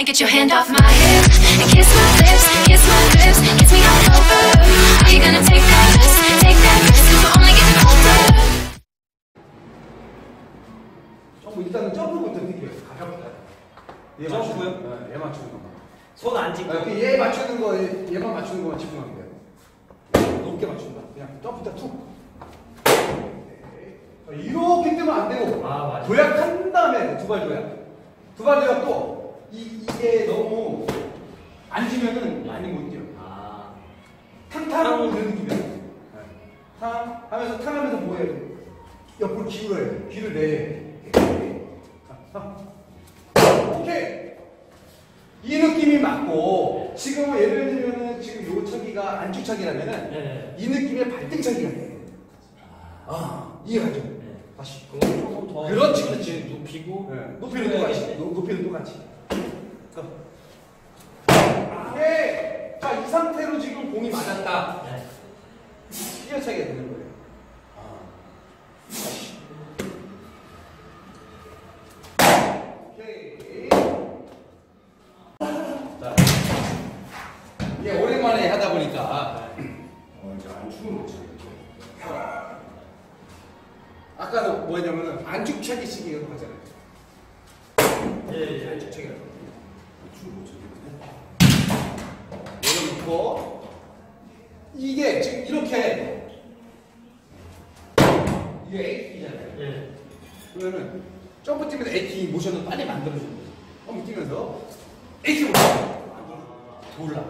and get your hand off my hip and kiss my lips, kiss my lips, kiss me all over. Are you gonna take that risk, take that risk? we we're only getting older. 점프 일단은 점프부터 뛰게요. 가볍게. 얘 점프요? 거. 네, 얘 맞추는 거. 손안 짚고. 아, 얘 맞추는 거, 얘, 얘만 맞추는 거만 집중하면 돼요. 높게 맞춘다. 그냥 점프다 툭. 네. 자, 이렇게 뜨면 안 되고 아, 맞아. 도약한 다음에 두 발 도약. 두 발 도약 또 이, 이게 너무 앉으면은 많이 못 뛰어. 아. 탕탕하고 그런 느낌이야. 네. 탕 하면서 탕 하면서 뭐 해야 돼? 옆으로 기울여야 돼. 귀를 내. 오케이. 이 느낌이 맞고 지금 예를 들면은 지금 요 차기가 안주차기라면은 네. 이 느낌의 발등차기가 돼. 아 이해가죠? 네. 다시. 그럼 조금 더. 그렇지, 그렇지. 눕히고. 네. 높이는 똑같이. 높이는 똑같이. 자. 오케이. 자, 이 상태로 지금 공이 맞았다. 네. 뛰어차게 되는 거예요. 오케이. 자, 이게 오랜만에 하다 보니까 어, 이제 안축을 못 차요. 아까는 뭐였냐면은 안축 차기 시기라고 하잖아요. 예, 예. 안축차기. 안축을 못 차겠네. 내려놓고 이게 지금 이렇게 이게 AT잖아요. 예. 그러면은 점프 뛰면서 AT 모션을 빨리 만들어주는 거예요. 뛰면서 AT 모션 돌라.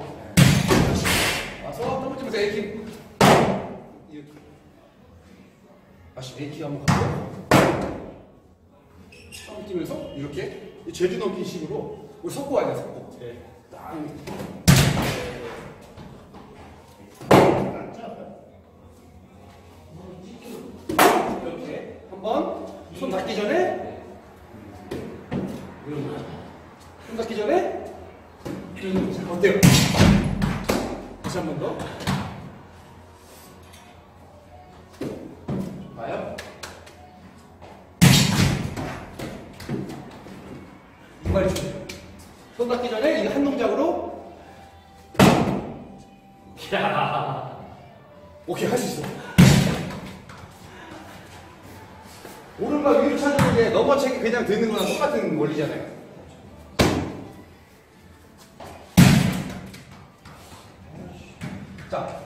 와서 뛰면서 AT 이렇게 다시 AT 한번 가고 점프 뛰면서 이렇게 이 제주 넘기 식으로 우리 섞고 와야 돼 섞고. 예. 딱 이렇게 한번 손 닿기 전에 손 닿기 전에 어때요? 다시 한 번 더. 봐요. 이말 주세요. 손 닿기 전에 이거 한 동작으로 야. 오케이 할 수 있어. 오른발 위로 차주는 게 넘어차기 그냥 드는 거랑 똑같은 원리잖아요. 자.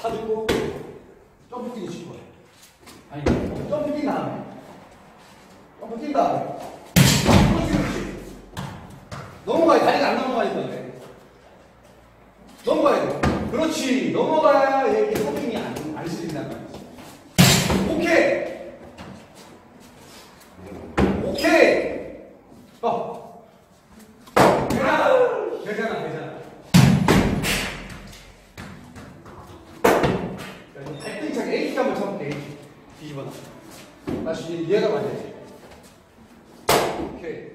차들고 점프 뛰고 싶어요. 아니, 점프 뛴 다음에. 점프 뛴 다음에. 그렇지, 그렇지. 넘어가야 다리가 안 넘어가니까 그래. 넘어가야 돼. 그렇지. 넘어가야 이게 허빙이 안, 안 실린단 말이지. 오케이. 어. 괜찮아. 괜찮아, 괜찮아. 자, 이제 발등차기 H 한번 쳐볼게. H. 뒤집어 놔. 다시 얘가 맞아야지. 오케이.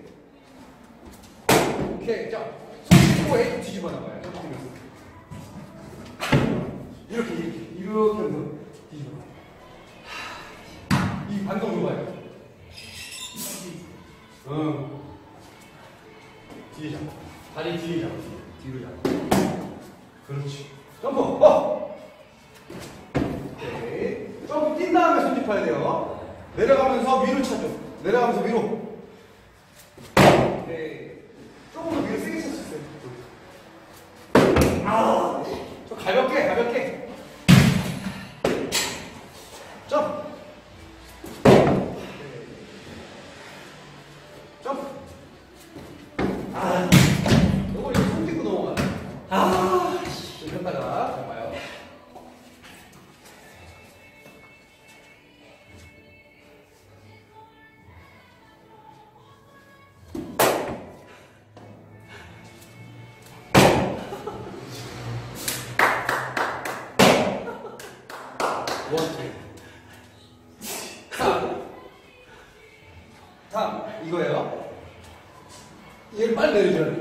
오케이. 자, 손 씻고 A 뒤집어 나가요. 이렇게, 이렇게, 이렇게 하면 뒤집어 놔. 이 반동 좋아요. 응. 뒤에 잡아. 다리 뒤에 잡아. 뒤로 잡아. 그렇지. 점프! 어! 점프 뛴 다음에 손 짚어야 돼요. 내려가면서 위로 차죠. 내려가면서 위로. 오케이. 조금 더 위로 세게 원투. 다음. 이거예요. 얘를 빨리 내려줘야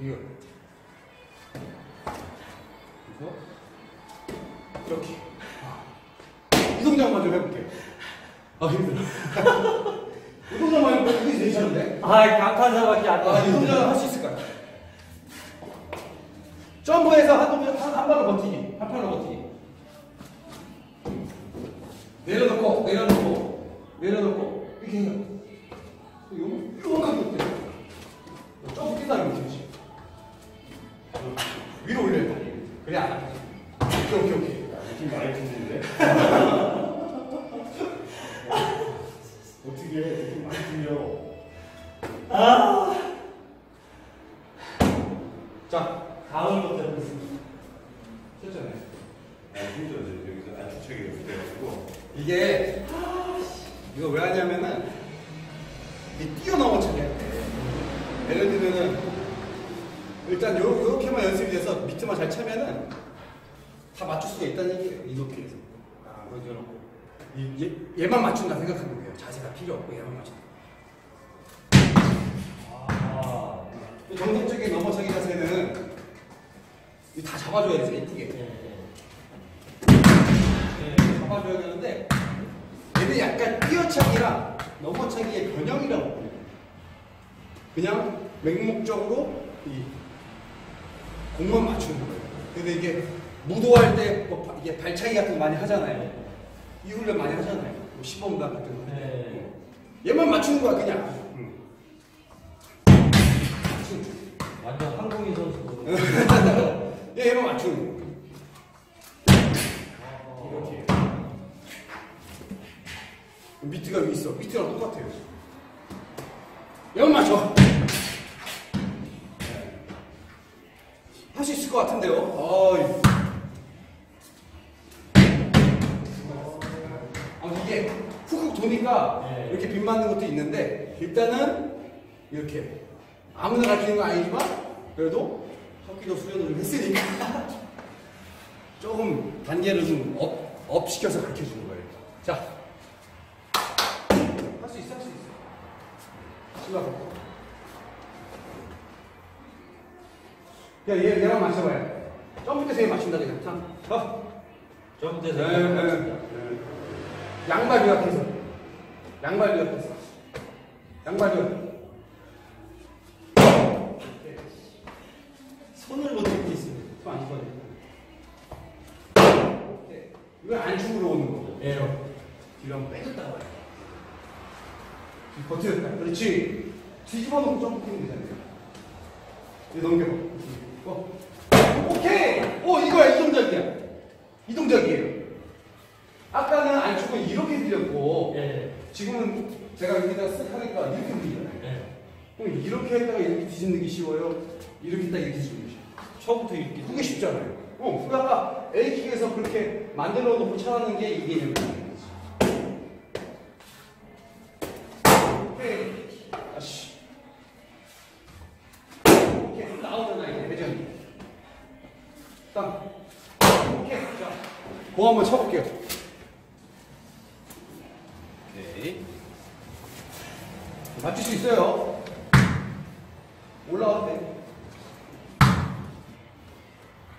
이거 그래서 이렇게 이 동작만 좀 해볼게요. 아 힘들어. 이 동작만 해보면 이게 괜찮은데? 아, 강탄사밖에 안 아, 이. 동작은 할수 있을까요? 점프해서 한 동작 한, 한 발로 버티기, 한 발로 버티기. 내려놓고, 내려놓고, 내려놓고 그래 안 해. 오케이, 오케이, 오케이. 느낌 많이 드는데? 어떻게 해? 느낌 많이 들려. 자, 가을 것 때문에. 됐잖아요. 아, 힘들어. 이제 여기서 안주책이 이렇게 돼가지고. 이게 이거 왜 하냐면은 이 뛰어넘어 차게 할 때. 예를 들면은 일단 요, 요렇게만 연습이 돼서 밑에만 잘 차면은 다 맞출 수가 있다는 얘기예요. 이렇게 해서. 아, 그렇게 해놓고. 이, 얘, 얘만 맞춘다 생각하면 돼요. 자세가 필요 없고 얘만 맞춘다. 아. 정석적인 넘어차기 자세는 이다 잡아줘야 되죠, 이쁘게. 네. 잡아줘야 되는데 얘는 약간 뛰어차기랑 넘어차기의 변형이라고 해요. 그냥 맹목적으로 이 공만 맞추는 거예요. 근데 이게 무도할 때뭐 바- 이게 발차기 같은 거 많이 하잖아요. 이 훈련 많이 하잖아요. 뭐 시범단 같은 거. 네. 얘만 맞추는 거야 그냥. 가르치는 건 아니지만 그래도 합기도 수련을 좀 했으니까 조금 단계를 좀 업, 업 시켜서 가르쳐 주는 거예요. 자, 할 수 있어, 할 수 있어. 시작. 야, 얘, 얘랑 맞춰봐요. 점프 때서 얘 맞춘다, 그냥. 자, 어. 좀 네, 돼서. 네. 양발 유약해서. 양발 유약해서. 양발 유약. 손을 못 잡고 있습니다. 손안 집어야 돼. 이건 안축으로 오는 거고. 예. 뒤로 한번 빼줬다가 와요. 버텼다. 그렇지. 뒤집어 놓고 점프 뛰면 되잖아요. 이제 넘겨. 어. 오케이! 오, 이거야. 이 동작이야. 이 동작이에요. 아까는 안축은 이렇게 들렸고, 예. 지금은 제가 여기다 쓱 하니까 이렇게 들리잖아요. 예. 그럼 이렇게 했다가 이렇게 뒤집는 게 쉬워요? 이렇게 했다가 이렇게 뒤집는 게 쉬워요? 처음부터 이렇게. 그게 쉽잖아요. 어, 그 아까 A킥에서 그렇게 만들어 놓고 차라는 게 이 개념이에요. 공 한번 쳐볼게요. 오케이. 맞출 수 있어요. 올라와도 돼.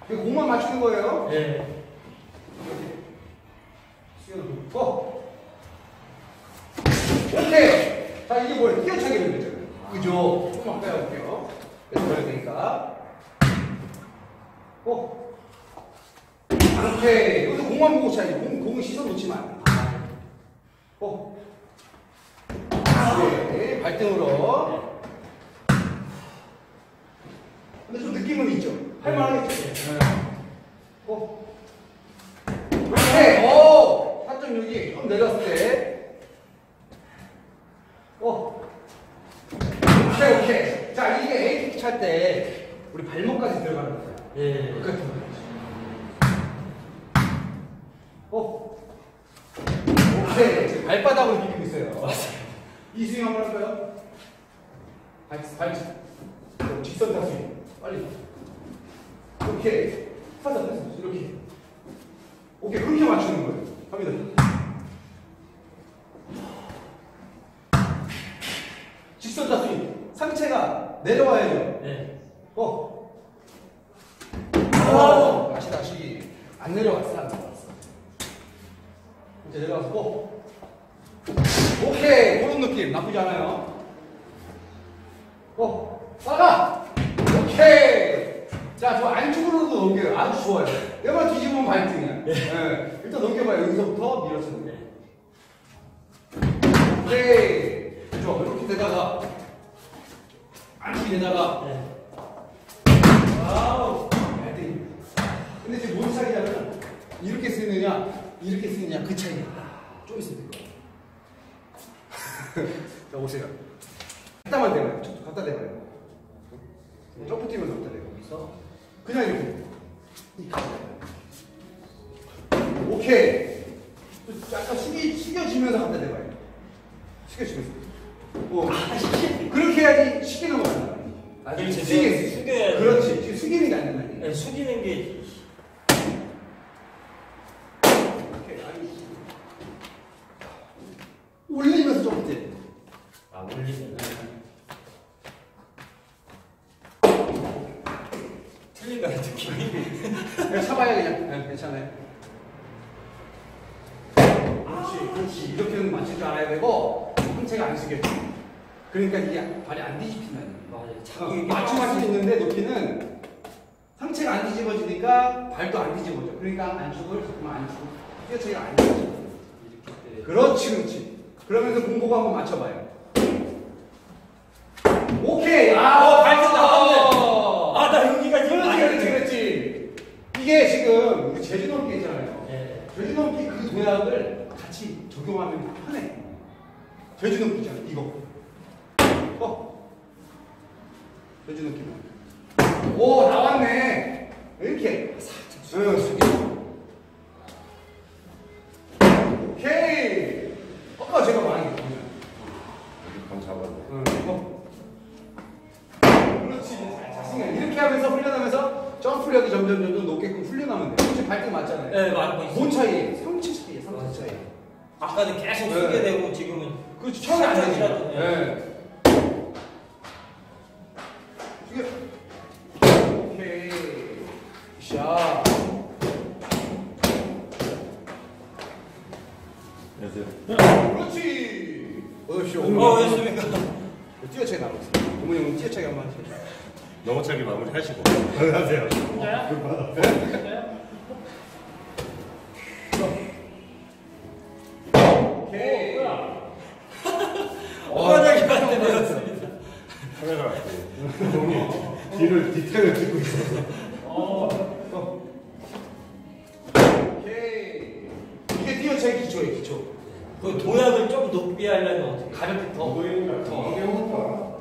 그 공만 맞추는 거예요. 예. 이렇게 수영을 놓고 오케이 자 이게 뭐예요 뛰어차기를 되죠 그죠 조금만 빼볼게요 빼줘야 되니까 어 오케이 여기서 공만 보고 차야지 공, 공은 시선 놓치면 안돼 어 오케이 발등으로 근데 좀 느낌은 있죠 할만하겠죠 어 오케이. 오! 4.6이 좀 내렸을 때. 오. 오케이, 오케이. 자, 이게 A킥 찰 때, 우리 발목까지 들어가는 거야. 예. 끝. 오. 오케이. 지금 발바닥으로 비비고 있어요. 이 스윙 한번 할까요? 발, 발, 어, 직선 다수. 빨리. 오케이. 하자, 됐어. 이렇게. 오케이, 그렇게 맞추는 거예요. 갑니다. 직선 다수. 상체가 내려와야죠. 네. 어. 어. 다시 다시 안 내려왔어 안 내려왔어. 이제 내려와서 어. 오케이 그런 느낌 나쁘지 않아요. 어. 빨라. 오케이. 자, 저 안쪽으로도 넘겨요. 아주 좋아요. 얘만 뒤집으면 발등이야. 예. 일단 넘겨봐요. 여기서부터 밀어주는 거. 오케이. 그죠? 이렇게 되다가 안쪽이 되다가 네. wow. 발등이. 근데 지금 뭔 차이냐면 이렇게 쓰느냐 이렇게 쓰느냐 그 차이야. 좀 거야. 자 오세요. 갖다만 대봐요. 저, 갖다 대봐요. 점프 뛰면서 갖다 대고 여기서 그냥 이렇게. 오케이. 또 약간 숙이, 숙여지면서 갖다 대봐요. 숙여지면서. 어. 그렇게 해야지 쉽게 넘어간다. 아, 그렇지. 숙이게. 숙여야 돼. 그렇지. 지금 숙이는 게안 된다. 네, 숙이는 게 아니. 올리면서 점프 때. 아, 올리면 틀린다는 느낌이. 그냥 참아야 그냥. 네, 괜찮아요. 그렇지, 그렇지. 이렇게는 맞출 줄 알아야 되고 상체가 안 숙여져. 그러니까 이게 발이 안 뒤집힌다는 거예요. 맞아요. 자꾸 어, 이게 맞춤할 수 있는데 높이는 상체가 안 뒤집어지니까 발도 안 뒤집어져. 그러니까 안쪽을 자꾸만 안쪽으로 뛰어차기가 안 뒤집어져. 그렇지, 그렇지. 그러면서 공보고 한번 맞춰봐요. 오케이. 아, 어, 발도 나왔네. 아, 아, 나 여기가 지금 그렇지, 그렇지, 그렇지. 이게 지금 우리 제주 넘기 있잖아요. 네. 제주 넘기 그 같이 적용하면 편해. 제주 넘기 있잖아, 이거. 어. 제주 넘기. 오, 나왔네. 이렇게. 응, 안녕하세요. 그렇지. 어십시오. 어, 왜 습니까? 뛰어차기 있어요. 어머니 오늘 뛰어차기 한번 하시죠. 넘어차기 마무리 하시고. 안녕하세요. 오케이. 하려면 어떻게 가볍게 더. 더.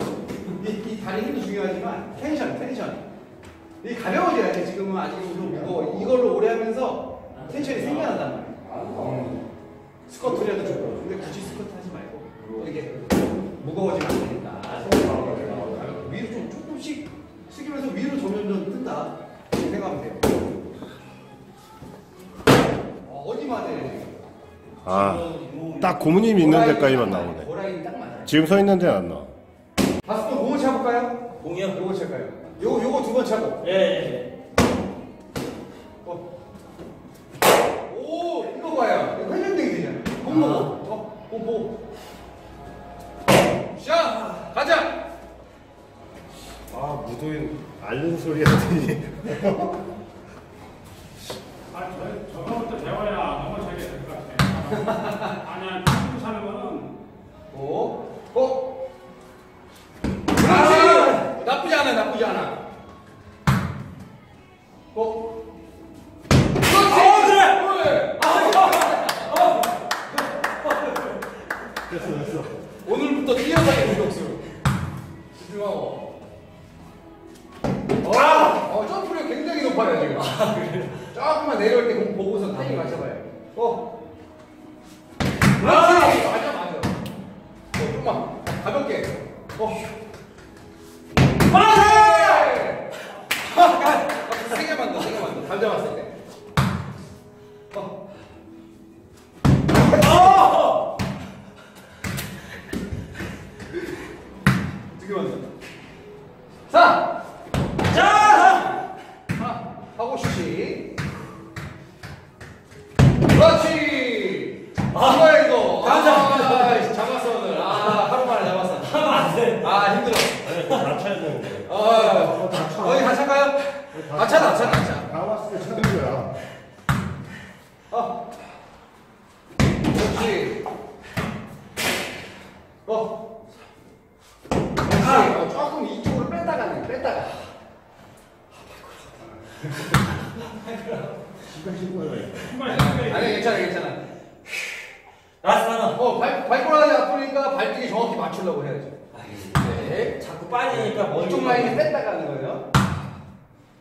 이, 이 다리 힘도 중요하지만 tension, tension. 이 가벼워져야 돼. 지금은 아직 좀 무거워. 이걸로 오래 하면서 tension이 생겨난단 말이야. 음. 스쿼트라도 좋고. 근데 굳이 스쿼트 하지 말고 이렇게 무거워지면 안 되니까. 가볍게. 위로 좀 조금씩 숙이면서 위로 점점점 뜬다. 이렇게 생각하면 돼요. 어, 어디 맞아요? 아, 딱 고무님 있는 데까지만 나오네. 고라인 딱 맞아요. 지금 서 있는 데는 안 나와. 번 공을 차볼까요? 공이요? 요거 찰까요? 요거 요거 두 번 차고. 예, 예, 어. 오 이거 봐요. 이거 되잖아. 공 보고. 어, 공 보고. 샷 가자. 아, 무도인 앓는 소리가 들리 아니 괜찮아 괜찮아. last 하나. 어 발, 발꼬락이 아프니까 발등에 정확히 맞추려고 해야죠. 네. 아, 자꾸 빠지니까 머리. 이쪽 라인을 뺐다 가는 거예요.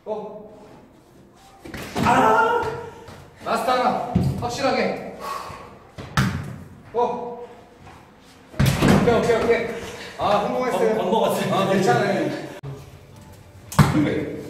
어. 아. last 하나. 확실하게. 어. 오케이 오케이 오케이. 아 성공했어요. 안 먹었어요. 아 괜찮아요. 그래.